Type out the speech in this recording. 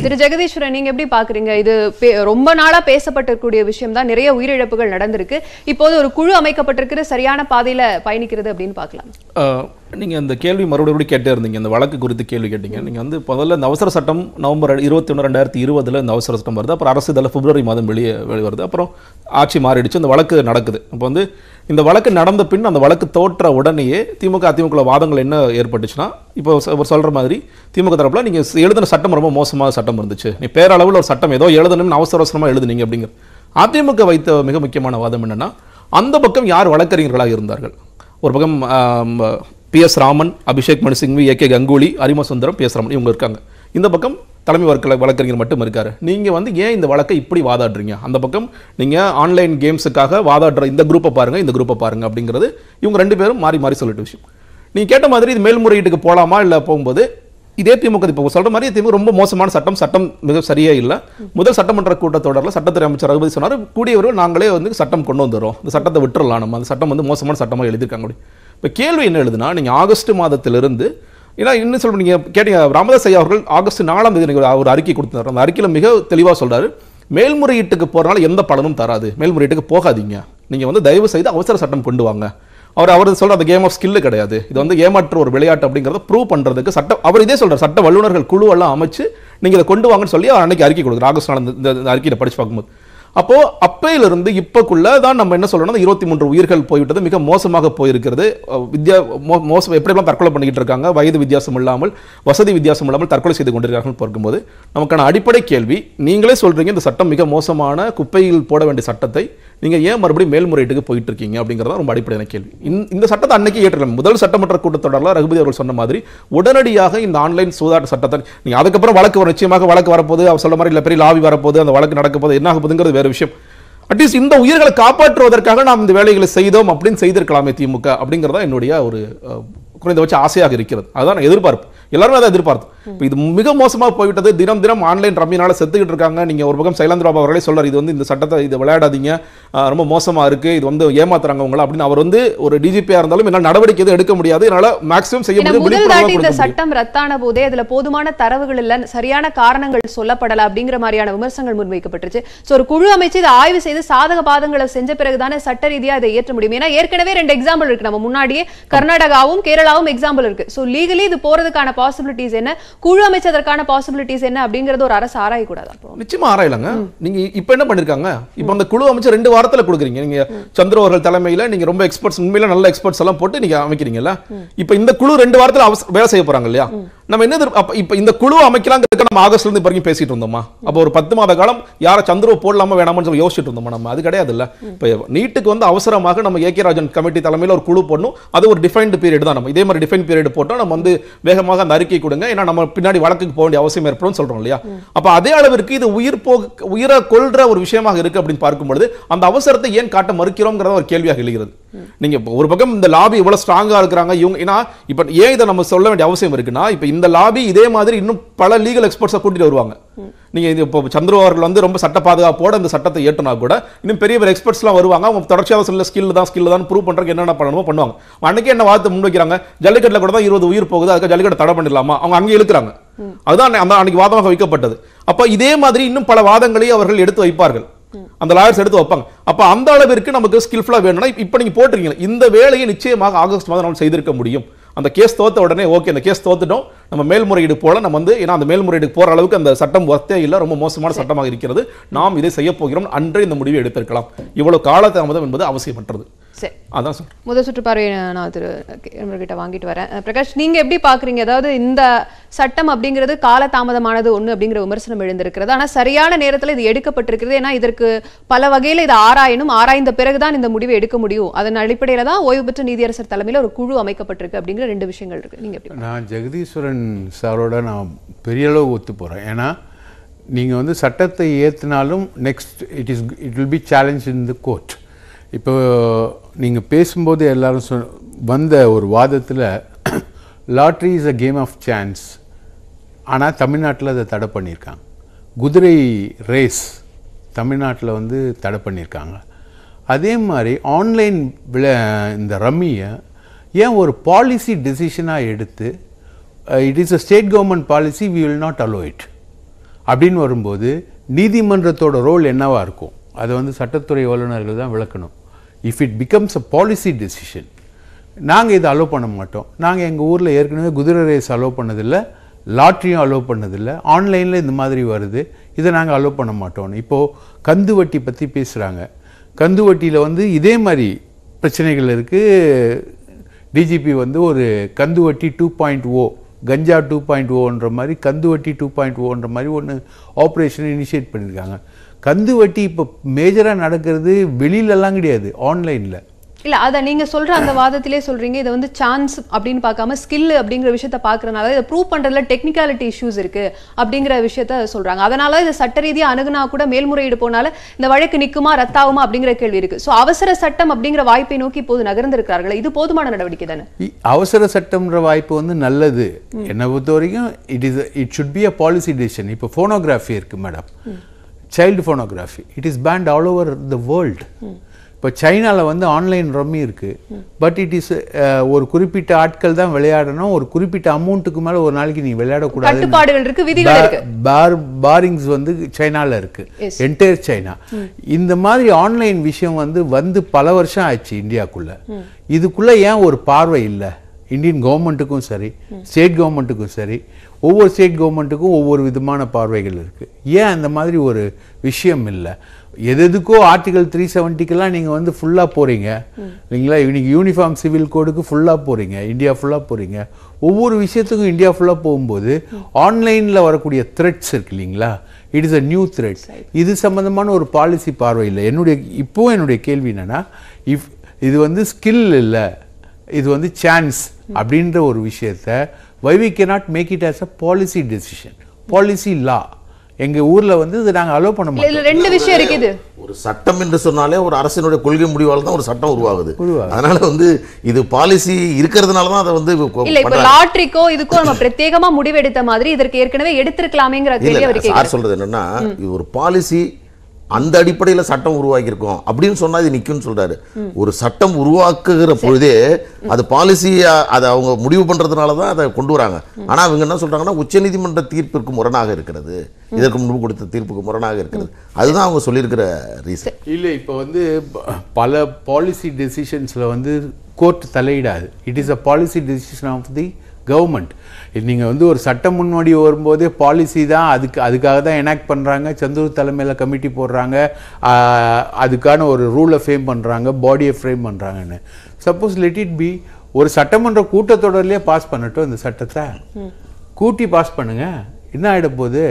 திரு ஜெகதீஸ்வரன் நீங்க எப்படி பாக்குறீங்க? இது பே- ரொம்ப நாளா பேசப்பட்டிருக்கக்கூடிய விஷயம் தான். நிறைய உயிரிழப்புகள் நடந்திருக்கு. இப்போது ஒரு குழு அமைக்கப்பட்டிருக்கிற சரியான பாதையில பயணிக்கிறது அப்படின்னு பார்க்கலாம். நீங்கள் இந்த கேள்வி மறுபடியும் கேட்டே இருந்தீங்க. இந்த வழக்கு குறித்து கேள்வி கேட்டீங்க. நீங்கள் வந்து முதல்ல இந்த அவசர சட்டம் நவம்பர் இருபத்தி ஒன்று ரெண்டாயிரத்தி இருபதுல இந்த அவசர சட்டம் வருது. அப்புறம் அரசு இதில் பிப்ரவரி மாதம் வெளியே வெளியே வருது. அப்புறம் ஆட்சி மாறிடுச்சு. இந்த வழக்கு நடக்குது. அப்போ வந்து இந்த வழக்கு நடந்த பின் அந்த வழக்கு தோற்ற உடனேயே திமுக அதிமுக வாதங்கள் என்ன ஏற்பட்டுச்சுன்னா இப்போ சொ- அவர் மாதிரி திமுக தரப்பில் நீங்கள் எழுதின சட்டம் ரொம்ப மோசமாக சட்டம் இருந்துச்சு. நீ பேரளவில் ஒரு சட்டம் ஏதோ எழுதணும்னு அவசர அவசரமாக எழுதுனீங்க அப்படிங்கிற. அதிமுக வைத்த மிக முக்கியமான வாதம் என்னென்னா அந்த பக்கம் யார் வழக்கறிஞர்களாக இருந்தார்கள்? ஒரு பக்கம் B S Raman Abhishek Manu Singhvi A K Ganguly Aryamasundaram P S Raman இவங்க இருக்காங்க. இந்த பக்கம் தலைமை வழக்க வழக்கறிஞர் மட்டும் இருக்கார். நீங்கள் வந்து ஏன் இந்த வழக்கை இப்படி வாதாடுறீங்க? அந்த பக்கம் நீங்கள் ஆன்லைன் கேம்ஸுக்காக வாதாடுற இந்த குரூப்பை பாருங்கள் இந்த குரூப்பை பாருங்க அப்படிங்கிறது இவங்க ரெண்டு பேரும் மாறி மாறி சொல்லிட்டு விஷயம். நீங்கள் கேட்ட மாதிரி இது மேல்முறையீட்டுக்கு போகலாமா இல்லை போகும்போது இதே திமுக இப்போ சொல்கிற மாதிரி திமுக ரொம்ப மோசமான சட்டம். சட்டம் மிக சரியே இல்லை. முதல் சட்டமன்ற கூட்டத்தொடரில் சட்டத்துறை அமைச்சர் ரகுபதி சொன்னார் கூடியவர்கள் நாங்களே வந்து சட்டம் கொண்டு வந்துடுறோம். இந்த சட்டத்தை விட்டுறலாம் நம்ம. அந்த சட்டம் வந்து மோசமான சட்டமாக எழுதியிருக்காங்க. அப்படி இப்போ கேள்வி என்ன எழுதுனா நீங்கள் ஆகஸ்ட் மாதத்திலிருந்து ஏன்னா இன்னும் சொல்ல நீங்கள் கேட்டீங்க ராமதாஸ் ஐயா அவர்கள் ஆகஸ்ட் நாலாம் தேதி எனக்கு ஒரு அறிக்கை கொடுத்தார். அந்த அறிக்கையில் மிக தெளிவாக சொல்கிறார் மேல்முறையீட்டுக்கு போகிறனால எந்த பலனும் தராது. மேல்முறையீட்டுக்கு போகாதீங்க. நீங்கள் வந்து தயவு செய்து அவசர சட்டம் கொண்டு வாங்க. அவர் அவர் சொல்கிற அந்த கேம் ஆஃப் ஸ்கில்லு கிடையாது. இது வந்து ஏமாற்று ஒரு விளையாட்டு அப்படிங்கிறத ப்ரூவ் பண்ணுறதுக்கு சட்ட அவர் இதே சொல்கிறார் சட்ட வல்லுநர்கள் குழுவெல்லாம் அமைச்சு நீங்கள் இதை கொண்டு வாங்கன்னு சொல்லி அவர் அன்னைக்கு அறிக்கை கொடுக்குறாரு. ஆகஸ்ட் நாலாம் இந்த இந்த அறிக்கையை படிச்சு பார்க்கும்போது. அப்போ அப்பையிலிருந்து இப்போக்குள்ள தான் நம்ம என்ன சொல்லணும் இருபத்தி மூன்று உயிர்கள் போய்விட்டது. மிக மோசமாக போயிருக்கிறது. வித்யா மோ- மோசம் எல்லாம் தற்கொலை பண்ணிக்கிட்டு இருக்காங்க வயது வித்தியாசம் இல்லாமல் வசதி வித்தியாசம் இல்லாமல் தற்கொலை செய்து கொண்டிருக்காங்க பார்க்கும்போது நமக்கான அடிப்படை கேள்வி நீங்களே சொல்றீங்க இந்த சட்டம் மிக மோசமான குப்பையில் போட வேண்டிய சட்டத்தை நீங்கள் ஏன் மறுபடியும் மேல்முறையீட்டுக்கு போயிட்டு இருக்கீங்க அப்படிங்கிறத ரொம்ப அடிப்படையான கேள்வி. இந்த- சட்டத்தை அன்னைக்கு ஏற்றலாம் முதல் சட்டமன்ற கூட்டத்தொடரில் ரகுபதி அவர்கள் சொன்ன மாதிரி உடனடியாக இந்த ஆன்லைன் சூதாட்ட சட்டத்தை நீங்கள் அதுக்கப்புறம் வழக்கு வரும் நிச்சயமாக வழக்கு வரப்போகுது அவர் சொல்ல மாதிரி இல்லை பெரிய லாபி வரப்போது அந்த வழக்கு நடக்க போது என்ன ஆக வேறு விஷயம். அட்லீஸ்ட் இந்த உயிர்களை காப்பாற்றுவதற்காக நாம் இந்த வேலைகளை செய்தோம் அப்படின்னு செய்திருக்கலாமே திமுக அப்படிங்கிறதா என்னுடைய ஒரு குறைந்தபட்ச ஆசையாக இருக்கிறது. அதுதான் எதிர்பார்ப்பு. எல்லாருமே அதை எதிர்பார்த்து இப்போ இது மிக மோசமா போய்விட்டது. தினம் தினம் ஆன்லைன் ரம்மினால செத்துக்கிட்டு இருக்காங்க. நீங்க ஒரு பக்கம் சைலேந்திர பாபு அவர்களே சொல்றாரு இது வந்து இந்த சட்டத்தை இது விளையாடாதீங்க. ரொம்ப மோசமா இருக்கு. இது வந்து ஏமாத்துறாங்க உங்களை அப்படின்னு அவர் வந்து ஒரு டிஜிபியா இருந்தாலும் என்னால் நடவடிக்கை எதுவும் எடுக்க முடியாது. என்னால மேக்ஸிமம் செய்ய முடியும். இந்த. சட்டம் ரத்தான போதே அதுல போதுமான தரவுகள் இல்ல. சரியான காரணங்கள் சொல்லப்படல அப்படிங்கிற மாதிரியான விமர்சனங்கள் முன்வைக்கப்பட்டுருச்சு. சோ ஒரு குழு அமைச்சு இதை ஆய்வு செய்து சாதக பாதங்களை செஞ்ச பிறகுதானே சட்ட ரீதியா இதை ஏற்ற முடியும். ஏன்னா ஏற்கனவே ரெண்டு எக்ஸாம்பிள் இருக்கு. நம்ம முன்னாடியே கர்நாடகாவும் கேரளாவும் எக்ஸாம்பிள் இருக்கு. சோ லீகலி இது போறதுக்கான பாசிபிலிட்டிஸ் என்ன? குழு அமைச்சதற்கான பாசிபிலிட்டிஸ் என்ன அப்படிங்கறது ஒரு அரசு ஆராய கூடாது அப்போ நிச்சயமா ஆராயலாங்க. நீங்க இப்ப என்ன பண்ணிருக்காங்க? இப்ப அந்த குழு அமைச்சு ரெண்டு வாரத்துல கொடுக்குறீங்க. நீங்க சந்திர அவர்கள் தலைமையில நீங்க ரொம்ப எக்ஸ்பர்ட்ஸ் உண்மையில நல்ல எக்ஸ்பர்ட்ஸ் எல்லாம் போட்டு நீங்க அமைக்கிறீங்கல்ல? இப்ப இந்த குழு ரெண்டு வாரத்துல வேலை செய்ய போறாங்க இல்லையா? நம்ம என்ன எதிர்- அப்ப இப்ப இந்த குழு அமைக்கலாங்கிறதுக்கு நம்ம ஆகஸ்ட்ல இருந்து இப்ப வரைக்கும் பேசிட்டு இருந்தோமா? அப்போ ஒரு பத்து மாத காலம் யாரை சந்திரவை போடலாமா வேணாமான்னு சொல்லி யோசிச்சுட்டு இருந்தோமா நம்ம? அது கிடையாது இல்லை இப்போ நீட்டுக்கு வந்து அவசரமாக நம்ம ஏகே ராஜன் கமிட்டி தலைமையில ஒரு குழு போடணும். அது ஒரு டிஃபைன்டு பீரியட் தான் நம்ம. இதே மாதிரி டிஃபைன் பீரியட் போட்டோம் நம்ம வந்து வேகமாக அந்த அறிக்கை கொடுங்க. ஏன்னா நம்ம பின்னாடி வழக்குக்கு போக வேண்டிய அவசியம் ஏற்படும் சொல்றோம் இல்லையா? அப்போ அதே அளவிற்கு இது உயிர் போ உயிரை கொள்ற ஒரு விஷயமாக இருக்கு அப்படின்னு பார்க்கும்பொழுது அந்த அவசரத்தை ஏன் காட்ட மறுக்கிறோங்கிறத ஒரு கேள்வியாக எழுகிறது. நீங்க ஒரு பக்கம் இந்த லாபி இவ்வளவு ஸ்ட்ராங்கா இருக்கிறாங்க இவங்க ஏன்னா இப்ப ஏன் இதை நம்ம சொல்ல வேண்டிய அவசியம் இருக்குன்னா இப்ப இந்த லாபி இதே மாதிரி இன்னும் பல லீகல் எக்ஸ்பர்ட்ஸை கூட்டிட்டு வருவாங்க. நீங்க இது இப்போ சந்திர அவர்கள் வந்து ரொம்ப சட்ட பாதுகாப்போட இந்த சட்டத்தை ஏற்றினா கூட இன்னும் பெரிய பெரிய எக்ஸ்பர்ட்ஸ்லாம் வருவாங்க அவங்க தொடர்ச்சியாக சொல்ல ஸ்கில் தான் ஸ்கில் தான் ப்ரூவ் பண்றதுக்கு என்னென்ன பண்ணணுமோ பண்ணுவாங்க. அன்னைக்கு என்ன வார்த்தை முன்வைக்கிறாங்க ஜல்லிக்கட்டில் கூட தான் இருபது உயிர் போகுது அதுக்கு ஜல்லிக்கட்டை தடை பண்ணிடலாமா? அவங்க அங்கே இழுக்கிறாங்க. அதுதான் அந்த அன்னைக்கு வாதமாக வைக்கப்பட்டது. அப்ப இதே மாதிரி இன்னும் பல வாதங்களையும் அவர்கள் எடுத்து வைப்பார்கள். அந்த லாயர்ஸ் எடுத்து வைப்பாங்க. அப்ப அந்த அளவிற்கு நமக்கு ஸ்கில்ஃபுல்லாக வேணும்னா இப்ப நீங்க போட்டிருக்கீங்க இந்த வேலையை நிச்சயமாக ஆகஸ்ட் மாதம் நம்ம செய்திருக்க முடியும். அந்த கேஸ் தோத்த உடனே ஓகே அந்த கேஸ் தோத்துட்டோம். நம்ம மேல்முறையீடு போல நம்ம வந்து ஏன்னா அந்த மேல்முறையீடு போற அளவுக்கு அந்த சட்டம் ஒர்த்தே இல்ல ரொம்ப மோசமான சட்டமாக இருக்கிறது. நாம் இதை செய்ய போகிறோம். அன்றே இந்த முடிவை எடுத்திருக்கலாம். இவ்வளவு காலதாமதம் என்பது அவசியமற்றது. சரி. அதான் சொல்றேன் முதல் சுற்றுப்பார்வையை நான் திரு கிட்ட வாங்கிட்டு வரேன். பிரகாஷ் நீங்க எப்படி பாக்குறீங்க அதாவது இந்த சட்டம் அப்படிங்கிறது காலதாமதமானது ஒண்ணு அப்படிங்கிற விமர்சனம் எழுந்திருக்கிறது. ஆனா சரியான நேரத்துல இது எடுக்கப்பட்டிருக்கிறது. ஏன்னா இதற்கு பல வகையில இதை ஆராயணும். ஆராய்ந்த பிறகுதான் இந்த முடிவை எடுக்க முடியும். அதன் அடிப்படையில தான் ஓய்வு பெற்ற நீதியரசர் தலைமையில ஒரு குழு அமைக்கப்பட்டிருக்கு அப்படிங்கிற ரெண்டு விஷயங்கள் இருக்கு. நீங்க எப்படி நான் ஜெகதீஸ்வரன் சாரோட நான் பெரிய அளவு ஒத்து போகிறேன் ஏன்னா நீங்கள் வந்து சட்டத்தை ஏற்றினாலும் next it is it will be challenge in the court இப்போ நீங்கள் பேசும்போது எல்லாரும் சொ வந்த ஒரு வாதத்தில் lottery is a game of chance ஆனால் தமிழ்நாட்டில் அதை தடை பண்ணியிருக்காங்க. குதிரை ரேஸ் தமிழ்நாட்டில் வந்து தடை பண்ணியிருக்காங்க. அதே மாதிரி ஆன்லைன் விளை இந்த ரம்மியை ஏன் ஒரு பாலிசி டெசிஷனாக எடுத்து it is a state government policy we will not allow it அப்படின்னு வரும்போது நீதிமன்றத்தோட ரோல் என்னவாக இருக்கும்? அதை வந்து சட்டத்துறை வல்லுநர்கள் தான் விளக்கணும். If it becomes a policy decision நாங்கள் இதை அலோவ் பண்ண மாட்டோம். நாங்கள் எங்கள் ஊரில் ஏற்கனவே குதிரை ரேஸ் அலோவ் பண்ணதில்லை லாட்ரியும் அலோவ் பண்ணதில்லை ஆன்லைனில் இந்த மாதிரி வருது. இதை நாங்கள் அலோவ் பண்ண மாட்டோம். இப்போது கந்து வட்டி பற்றி பேசுகிறாங்க கந்து வட்டியில் வந்து இதே மாதிரி பிரச்சனைகள் இருக்குது டிஜிபி வந்து ஒரு கந்து வட்டி டூ பாயிண்ட் ஓ கஞ்சா டூ பாயிண்ட் ஓன்ற மாதிரி கந்து வட்டி டூ பாயிண்ட் ஓன்ற மாதிரி ஒன்று ஆப்ரேஷனை இனிஷியேட் பண்ணியிருக்காங்க. கந்து வட்டி இப்போ மேஜராக நடக்கிறது வெளியிலலாம் கிடையாது ஆன்லைனில் இல்ல அத நீங்க சொல்ற அந்த வாதத்திலே சொல்றீங்க. இதை வந்து சான்ஸ் அப்படின்னு பார்க்காம ஸ்கில் அப்படிங்கிற விஷயத்த பாக்குறதுனால இதை ப்ரூவ் பண்றதுல டெக்னிக்காலிட்டி இஷ்யூஸ் இருக்கு அப்படிங்கிற விஷயத்த சொல்றாங்க. அதனால இது சட்ட ரீதியா அணுகுனா கூட மேல்முறையீடு போனால இந்த வழக்கு நிக்குமா ரத்தாகுமா அப்படிங்கிற கேள்வி இருக்கு. சோ அவசர சட்டம் அப்படிங்கிற வாய்ப்பை நோக்கி இப்போது நகர்ந்திருக்கிறார்கள் இது போதுமான நடவடிக்கை தானே? அவசர சட்டம்ன்ற வாய்ப்பு வந்து நல்லது. என்னை பொறுத்த வரைக்கும் it is it should be a policy decision இப்போ ஃபோனோகிராஃபி இருக்கு madam child pornography it is banned all over the world இப்போ சைனாவில் வந்து ஆன்லைன் ரம்மி இருக்கு. பட் இட் இஸ் ஒரு குறிப்பிட்ட ஆட்கள் தான் விளையாடணும். ஒரு குறிப்பிட்ட அமௌண்ட்டுக்கு மேலே ஒரு நாளைக்கு நீ விளையாடக்கூடாது பார் பாரிங்ஸ் வந்து சைனால இருக்கு. Yes. Entire China. இந்த மாதிரி ஆன்லைன் விஷயம் வந்து வந்து பல வருஷம் ஆச்சு இந்தியாக்குள்ள. இதுக்குள்ள ஏன் ஒரு பார்வை இல்லை? இந்தியன் கவர்மெண்ட்டுக்கும் சரி ஸ்டேட் கவர்மெண்ட்டுக்கும் சரி ஒவ்வொரு ஸ்டேட் கவர்மெண்ட்டுக்கும் ஒவ்வொரு விதமான பார்வைகள் இருக்கு. ஏன் அந்த மாதிரி ஒரு விஷயம் இல்லை? எது எதுக்கோ ஆர்டிகல் த்ரீ செவன்ட்டிக்கெல்லாம் நீங்கள் வந்து ஃபுல்லாக போகிறீங்க இல்லைங்களா? இன்னைக்கு யூனிஃபார்ம் சிவில் கோடுக்கு ஃபுல்லாக போகிறீங்க இந்தியா ஃபுல்லாக போகிறீங்க ஒவ்வொரு விஷயத்துக்கும் இந்தியா ஃபுல்லாக போகும்போது ஆன்லைனில் வரக்கூடிய த்ரெட்ஸ் இருக்கு இல்லைங்களா? It is a new thread இது சம்பந்தமான ஒரு பாலிசி பார்வை இல்லை. என்னுடைய இப்போ என்னுடைய கேள்வி என்னன்னா இஃப் இது வந்து ஸ்கில் இல்லை இது வந்து சான்ஸ் அப்படின்ற ஒரு விஷயத்த why we cannot make it as a policy decision policy law எங்க ஊர்ல வந்து இதை நாங்க அலோவ் பண்ண மாட்டோம். இதுல ரெண்டு விஷயம் இருக்கு இது. ஒரு சட்டம் என்று சொன்னாலே ஒரு அரசினுடைய கொள்கை முடிவால தான் ஒரு சட்டம் உருவாகுது. அதனால வந்து இது பாலிசி இருக்கிறதுனால தான் அதை வந்து இல்ல இப்ப. லாட்ரிக்கோ இதுக்கோ நம்ம பிரத்யேகமா முடிவெடுத்த மாதிரி இதற்கு ஏற்கனவே எடுத்திருக்கலாமேங்கிற கேள்வி சார் சொல்றது என்னன்னா இது ஒரு பாலிசி அந்த அடிப்படையில் சட்டம் உருவாக்கியிருக்கோம். அப்படின்னு சொன்னால் இது நிற்கும்னு சொல்கிறாரு ஒரு சட்டம் உருவாக்குகிற பொழுதே அது பாலிசியை அதை அவங்க முடிவு பண்ணுறதுனால தான் அதை கொண்டு வராங்க. ஆனால் அவங்க என்ன சொல்கிறாங்கன்னா உச்சநீதிமன்ற தீர்ப்பிற்கு முரணாக இருக்கிறது. இதற்கு முன்பு கொடுத்த தீர்ப்புக்கு முரணாக இருக்கிறது. அதுதான் அவங்க சொல்லியிருக்கிற ரீசன் இல்லை இப்போ வந்து பல பாலிசி டெசிஷன்ஸில் வந்து court தலையிடாது. It is a policy decision of the government நீங்கள் வந்து ஒரு சட்ட முன்வடி வரும்போதே பாலிசி தான் அதுக்கு அதுக்காக தான் எனாக்ட் பண்ணுறாங்க சந்துரு தலைமையில் கமிட்டி போடுறாங்க அதுக்கான ஒரு ரூலை ஃப்ரேம் பண்ணுறாங்க பாடியை ஃப்ரேம் பண்ணுறாங்கன்னு சப்போஸ் லெட் இட் பி ஒரு சட்டமன்ற கூட்டத்தொடர்லயே பாஸ் பண்ணட்டும் இந்த சட்டத்தை. கூட்டி பாஸ் பண்ணுங்க. என்ன ஆயிட போகுது?